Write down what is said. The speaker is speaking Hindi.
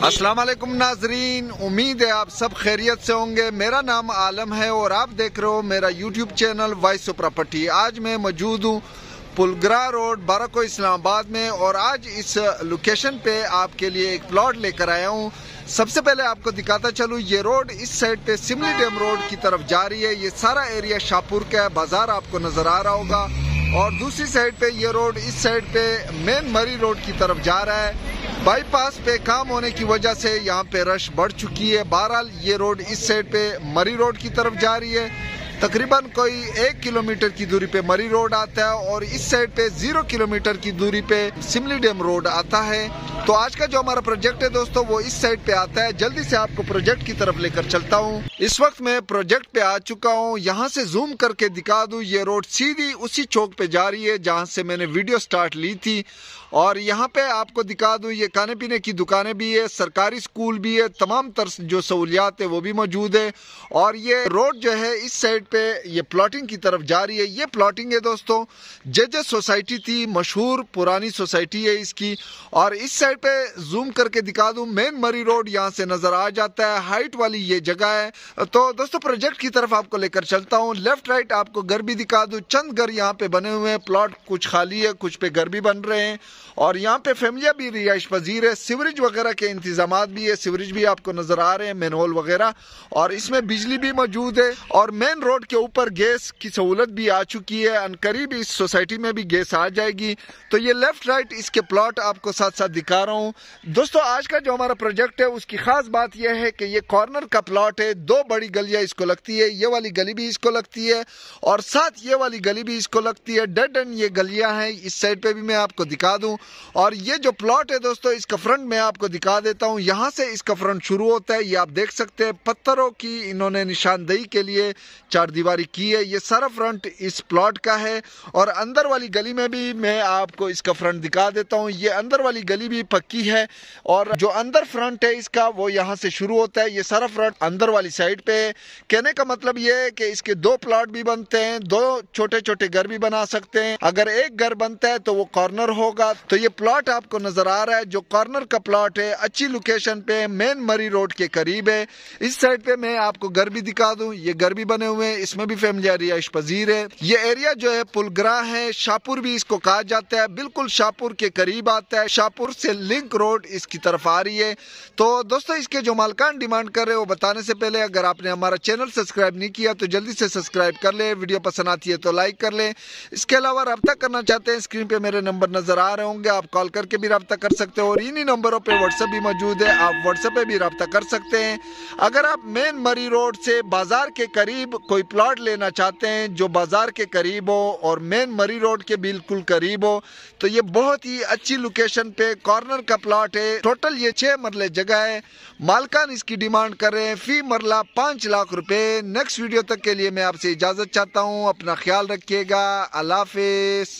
अस्सलाम वालेकुम नाजरीन, उम्मीद है आप सब खैरियत से होंगे। मेरा नाम आलम है और आप देख रहे हो मेरा यूट्यूब चैनल वॉइस प्रॉपर्टी आज मैं मौजूद हूँ पुलग्रा रोड बाराको इस्लामाबाद में और आज इस लोकेशन पे आपके लिए एक प्लॉट लेकर आया हूँ। सबसे पहले आपको दिखाता चलूँ, ये रोड इस साइड पे सिमली डैम रोड की तरफ़ जा रही है। ये सारा एरिया शाहपुर का है बाज़ार आपको नज़र आ रहा होगा। और दूसरी साइड पे ये रोड इस साइड पे मेन मरी रोड की तरफ़ जा रहा है। बाईपास पे काम होने की वजह से यहाँ पे रश बढ़ चुकी है। बहरहाल ये रोड इस साइड पे मरी रोड की तरफ़ जा रही है। तकरीबन कोई एक किलोमीटर की दूरी पे मरी रोड आता है और इस साइड पे ज़ीरो किलोमीटर की दूरी पे सिमली डैम रोड आता है। तो आज का जो हमारा प्रोजेक्ट है दोस्तों, वो इस साइड पे आता है। जल्दी से आपको प्रोजेक्ट की तरफ़ लेकर चलता हूँ। इस वक्त मैं प्रोजेक्ट पे आ चुका हूँ। यहाँ से जूम करके दिखा दू, ये रोड सीधी उसी चौक पे जा रही है जहाँ से मैंने वीडियो स्टार्ट ली थी। और यहाँ पे आपको दिखा दूँ, ये खाने पीने की दुकानें भी है, सरकारी स्कूल भी है, तमाम तर जो सहूलियात है वो भी मौजूद है। और ये रोड जो है, इस साइड पे ये प्लॉटिंग की तरफ़ जा रही है। ये प्लॉटिंग है दोस्तों। जजेस सोसाइटी थी, मशहूर पुरानी सोसाइटी है इसकी। और इस साइड पे जूम करके दिखा दूँ मेन मरी रोड यहाँ से नज़र आ जाता है। हाइट वाली ये जगह है। तो दोस्तों प्रोजेक्ट की तरफ़ आपको लेकर चलता हूँ। लेफ़्ट राइट आपको घर भी दिखा दूँ। चंद घर यहाँ पे बने हुए हैं। प्लॉट कुछ खाली है, कुछ पे घर भी बन रहे हैं। और यहाँ पे फैमिलिया भी रिहाइश पजीर है। सिवरेज वगैरह के इंतज़ाम भी है। सिवरेज भी आपको नज़र आ रहे हैं मेनहोल वगैरह। और इसमें बिजली भी मौजूद है। और मेन रोड के ऊपर गैस की सहूलत भी आ चुकी है अनकरीब इस सोसाइटी में भी गैस आ जाएगी। तो ये लेफ़्ट राइट इसके प्लॉट आपको साथ साथ दिखा रहा हूँ। दोस्तों, आज का जो हमारा प्रोजेक्ट है, उसकी खास बात यह है कि ये कॉर्नर का प्लॉट है। दो बड़ी गलियाँ इसको लगती है, ये वाली गली भी इसको लगती है और साथ ये वाली गली भी इसको लगती है। डेड एंड ये गलियाँ हैं, इस साइड पर भी मैं आपको दिखा दूँ। और ये जो प्लॉट है दोस्तों, इसका फ्रंट मैं आपको दिखा देता हूँ। यहाँ से इसका फ्रंट शुरू होता है, ये आप देख सकते हैं। पत्थरों की इन्होंने निशानदेही के लिए चार दीवारी की है। ये सारा फ्रंट इस प्लॉट का है और अंदर वाली गली में भी मैं आपको इसका फ्रंट दिखा देता हूँ। ये अंदर वाली गली भी पक्की है और जो अंदर फ्रंट है इसका, वो यहाँ से शुरू होता है। ये सारा फ्रंट अंदर वाली साइड पे है। कहने का मतलब ये है कि इसके दो प्लॉट भी बनते हैं, दो छोटे छोटे घर भी बना सकते हैं। अगर एक घर बनता है तो वो कॉर्नर होगा। तो ये प्लॉट आपको नज़र आ रहा है। जो कॉर्नर का प्लॉट है, अच्छी लोकेशन पे मेन मरी रोड के करीब है। इस साइड पे मैं आपको घर भी दिखा दूँ। ये घर भी बने हुए हैं इसमें भी फैमिली रिहाइश पजीर है। ये एरिया जो है पुलग्रा है। शाहपुर भी इसको कहा जाता है। बिल्कुल शाहपुर के करीब आता है। शाहपुर से लिंक रोड इसकी तरफ़ आ रही है। तो दोस्तों, इसके जो मालकान डिमांड कर रहे हैं, वो बताने से पहले अगर आपने हमारा चैनल सब्सक्राइब नहीं किया तो जल्दी से सब्सक्राइब कर ले। वीडियो पसंद आती है तो लाइक कर ले। इसके अलावा रब्ता करना चाहते हैं स्क्रीन पे मेरे नंबर नज़र आ रहे होंगे। आप कॉल करके भी रब्ता कर सकते हो। और इन्हीं नंबरों पे व्हाट्सएप भी मौजूद है। आप व्हाट्सएप पे भी रब्ता कर सकते हैं। अगर आप मेन मरी रोड से बाज़ार के करीब कोई प्लॉट लेना चाहते हैं जो बाज़ार के करीब हो और मेन मरी रोड के बिल्कुल करीब हो तो ये बहुत ही अच्छी लोकेशन पे कॉर्नर का प्लाट है। टोटल ये छः मरले जगह है। मालकान इसकी डिमांड कर रहे हैं। फ़ी मरला पाँच लाख रुपए। नेक्स्ट वीडियो तक के लिए मैं आपसे इजाज़त चाहता हूँ। अपना ख्याल रखिएगा। अल्लाह हाफिज।